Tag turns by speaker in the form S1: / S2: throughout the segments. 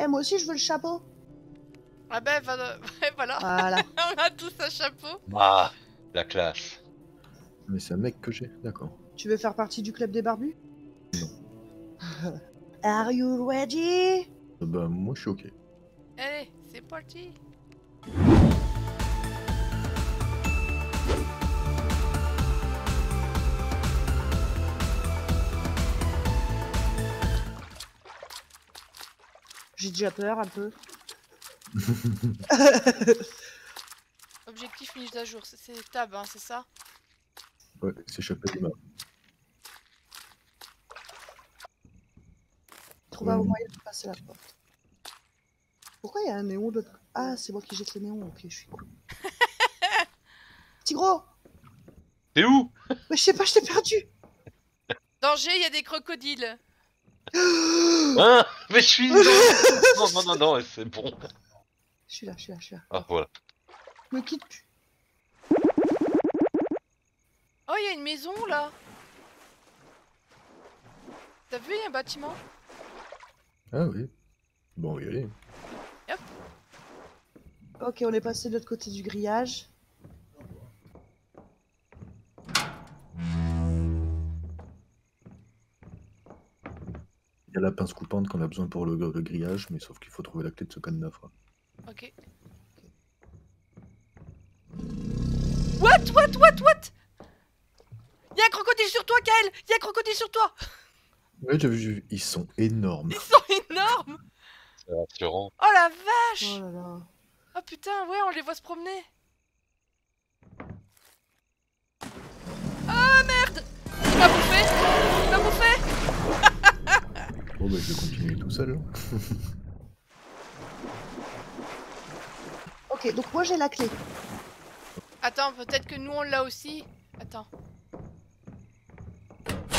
S1: Eh, moi aussi, je veux le chapeau.
S2: Ah ben voilà. Ouais, voilà.
S1: Voilà.
S2: On a tous un chapeau.
S3: Ah, la classe.
S4: Mais c'est un mec que j'ai, d'accord.
S1: tu veux faire partie du club des barbus?
S4: Non.
S1: Are you ready?
S4: Euh, Bah, moi, je suis ok.
S2: Allez, c'est parti.
S1: J'ai déjà peur un peu.
S2: Objectif mise à jour. C'est- tab, hein, c'est ça?
S4: Ouais, s'échapper des mains.
S1: Trouver un
S4: Ouais.
S1: moyen de passer la porte. Pourquoi il y a un néon de l'autre côté Ah, c'est moi qui jette les néons. Ok, je suis cool. Petit gros
S3: T'es où?
S1: Mais je sais pas, je t'ai perdu
S2: Danger, il y a des crocodiles.
S3: Hein Mais je suis... Non, non, non, non, c'est bon.
S1: Je suis là, je suis là, je suis là.
S3: Ah, voilà.
S1: Me quitte plus.
S2: Oh, il y a une maison là. T'as vu, il y a un bâtiment?
S4: Ah oui. Bon, on va y aller.
S1: Ok, on est passé de l'autre côté du grillage.
S4: A la pince coupante qu'on a besoin pour le, le grillage, mais sauf qu'il faut trouver la clé de ce cadenas. quoi.
S2: Ok. What What What What? Il y a un crocodile sur toi, Kael Il y a un crocodile sur toi
S4: Ouais, j'ai vu, j'ai vu. Ils sont énormes.
S2: Ils sont énormes
S3: C'est rassurant.
S2: Oh la vache
S1: Oh là là.
S2: Oh putain, ouais, on les voit se promener.
S4: Bon, bah, je vais continuer tout seul. hein.
S1: Ok, donc moi j'ai la clé.
S2: Attends, peut-être que nous on l'a aussi. Attends.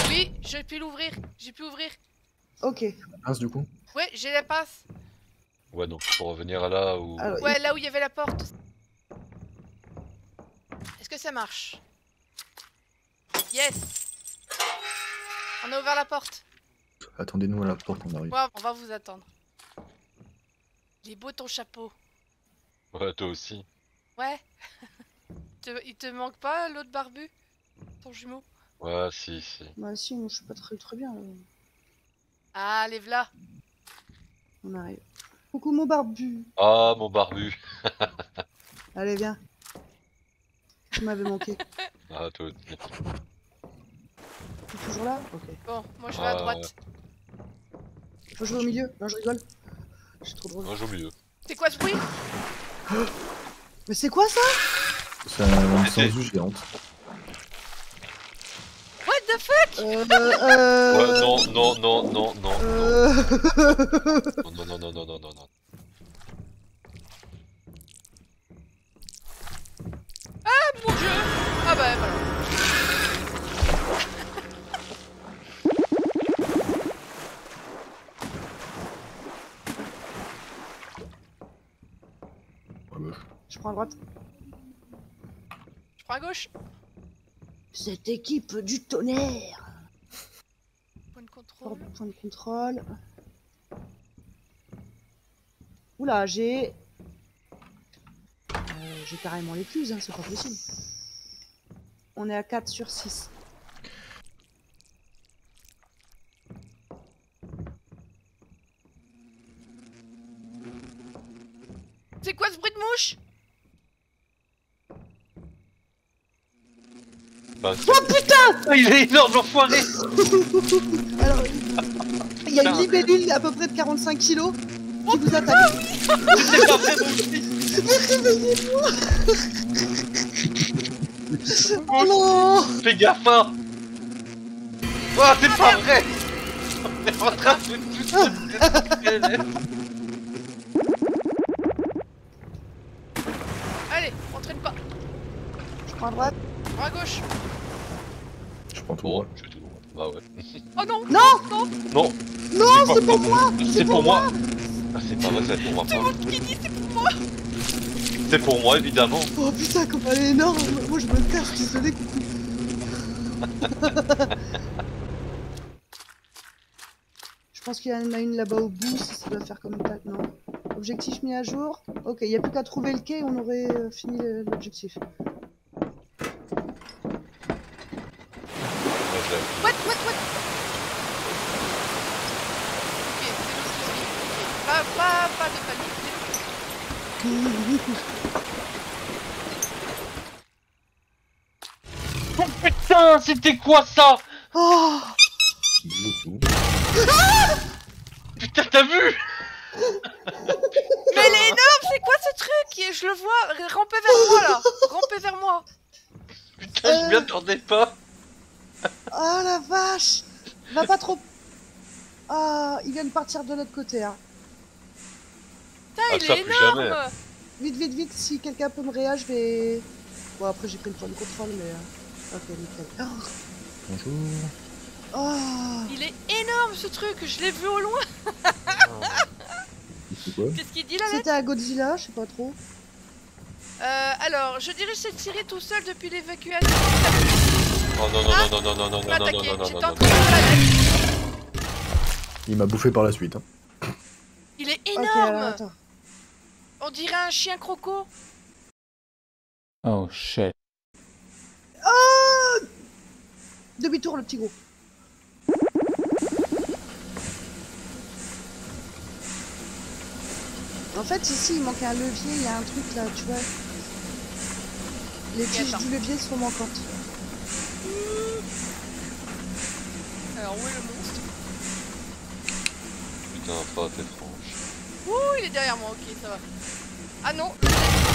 S2: Oui, j'ai pu l'ouvrir. J'ai pu ouvrir.
S1: Ok.
S4: La pince, du coup
S2: Ouais, j'ai la passe.
S3: Ouais, donc faut revenir à là où...
S1: Alors,
S2: Ouais, là où il y avait la porte. Est-ce que ça marche? Yes On a ouvert la porte.
S4: Attendez-nous à la porte, on arrive.
S2: Ouais, on va vous attendre. Il est beau ton chapeau.
S3: Ouais, toi aussi.
S2: Ouais. Il te manque pas l'autre barbu? Ton jumeau?
S3: Ouais, si, si.
S1: Bah si, moi je suis pas très très bien. là.
S2: Ah, là.
S1: On arrive. Coucou mon barbu.
S3: Ah, mon barbu.
S1: Allez, viens. Tu m'avais manqué.
S3: Ah, toi aussi.
S1: T'es toujours là? Ok.
S2: Bon, moi je vais à
S3: Ah,
S2: droite.
S1: Faut jouer au milieu. Non, je rigole. Je suis trop drôle.
S3: Moi, je joue mieux.
S2: C'est quoi ce bruit?
S1: Mais c'est quoi ça?
S4: C'est un sensu géante.
S2: What the fuck?
S1: Euh. euh...
S3: Ouais, non, non, non, non, non,
S1: Euh...
S3: non, non, non, non, non, non, non, non.
S2: Mon dieu Ah bah voilà.
S4: À gauche.
S1: je prends à droite.
S2: Je prends à gauche.
S1: Cette équipe du tonnerre.
S2: Point de contrôle.
S1: point de contrôle. Oula, j'ai. Euh, j'ai carrément les plus, hein, c'est pas possible. On est à 4 sur 6.
S2: C'est quoi ce bruit de mouche?
S3: Bah, oh putain Ah, Il est énorme, l'enfoiré
S1: Alors, il y a une libellule à peu près de 45 kilos qui vous attaque.
S3: C'est pas vrai, moi aussi
S1: Oh non.
S3: Fais gaffe, hein. Oh, c'est pas vrai. On est en train de tout
S1: Je
S2: je
S3: fais tout droit. Bah ouais.
S2: Oh non
S1: Non
S2: Non
S3: Non
S1: Non, c'est pour moi
S3: C'est pour moi Ah, c'est pas vrai, c'est pour moi.
S2: C'est qui pour moi
S3: C'est pour moi, évidemment.
S1: Oh putain, comme elle est énorme Moi je me casse, désolé. Je pense qu'il y en a une là-bas au bout, si ça doit faire comme ça. Non. Objectif mis à jour. Ok, il n'y a plus qu'à trouver le quai, on aurait euh, fini le- l'objectif.
S2: What, what, what? Ok, c'est suis. Ok. Pas, pas, pas de panique.
S3: Oh putain, c'était quoi ça?
S1: Oh.
S3: Putain, t'as vu?
S2: Mais elle est énorme, c'est quoi ce truc? Je le vois, rampez vers moi là Rampez vers moi
S3: Putain, je m'y attendais pas.
S1: Oh la vache Va pas trop... Ah, il vient de partir de l'autre côté. Hein.
S2: Putain,
S3: Ah,
S2: il
S3: ça,
S2: est énorme
S3: jamais.
S1: Vite, vite, vite, si quelqu'un peut me réa, je vais... Bon, après j'ai pris le point de contrôle, mais... euh, Ok, nickel.
S4: Bonjour.
S1: Oh
S2: Il est énorme ce truc, je l'ai vu au loin
S4: C'est quoi?
S2: Qu'est-ce qu'il dit là,
S1: C'était à Godzilla, je sais pas trop.
S2: Euh, alors, je dirige cette série tout seul depuis l'évacuation.
S3: Oh non, non, non, non, non, non, non, non, non.
S4: Il m'a bouffé par la suite. Hein.
S2: Il est
S1: alors
S2: énorme. On dirait un chien croco
S5: Oh shit.
S1: Oh Demi-tour, le petit gros. En fait, ici, il manque un levier, il y a un truc là, tu vois. Les tiges du levier sont manquantes.
S2: Alors, où est le monstre
S3: Putain, toi, t'es franche.
S2: Ouh, il est derrière moi, ok, ça va. Ah non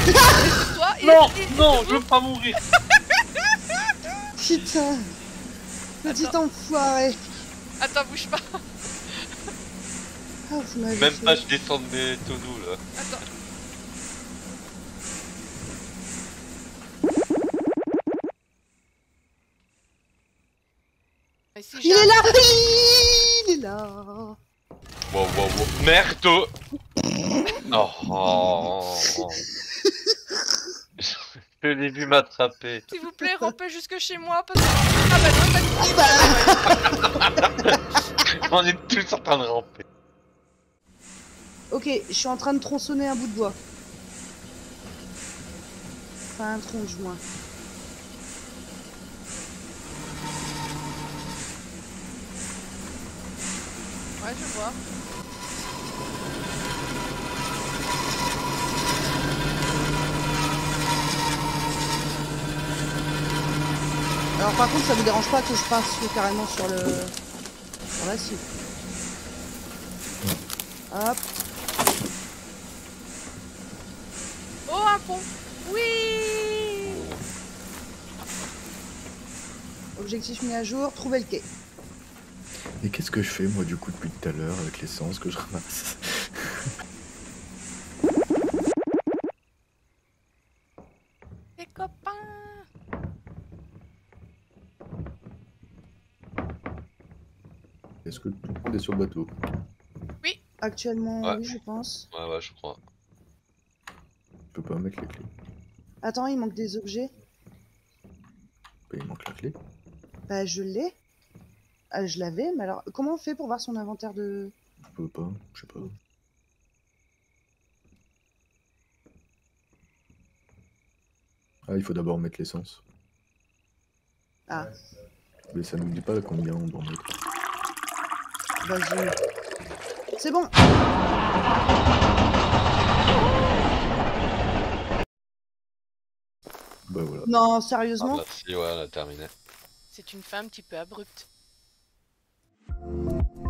S2: C'est toi il est-
S3: Non,
S2: il-
S3: non, je veux pas mourir.
S1: Putain Petit enfoiré
S2: Attends, bouge pas
S1: Ah,
S3: Même pas, je descends de mes tonneaux là.
S2: Attends.
S1: Là
S3: Wow, wow, wow. Merde Oh. Je l'ai vu m'attraper.
S2: S'il vous plaît, rampez jusque chez moi parce que... Ah bah non, pas
S3: On est tous en train de ramper.
S1: Ok, je suis en train de tronçonner un bout de bois. Enfin, un tronc, du moins.
S2: Ouais, je vois.
S1: Alors par contre, ça vous dérange pas que je passe carrément sur le... sur la cible. Hop.
S2: Oh, un pont Oui
S1: Objectif mis à jour, trouver le quai.
S4: Et qu'est-ce que je fais moi du coup depuis tout à l'heure avec l'essence que je ramasse?
S2: Les copains
S4: Est-ce que tout le monde est sur le bateau?
S1: Actuellement,
S3: Ouais.
S1: oui, je pense.
S3: Ouais, ouais, je crois.
S4: Je peux pas mettre les clés.
S1: Attends, il manque des objets.
S4: Bah, il manque la clé.
S1: Bah, je l'ai. Ah, je l'avais, mais alors, comment on fait pour voir son inventaire de...
S4: Je peux pas, je sais pas. Ah, il faut d'abord mettre l'essence.
S1: Ah,
S4: Mais ça nous dit pas combien on doit mettre.
S1: vas-y. C'est bon
S4: Bah voilà.
S1: Non,
S3: Ah,
S1: sérieusement
S3: là, si, ouais, on a terminé.
S2: C'est une fin un petit peu abrupte. Thank you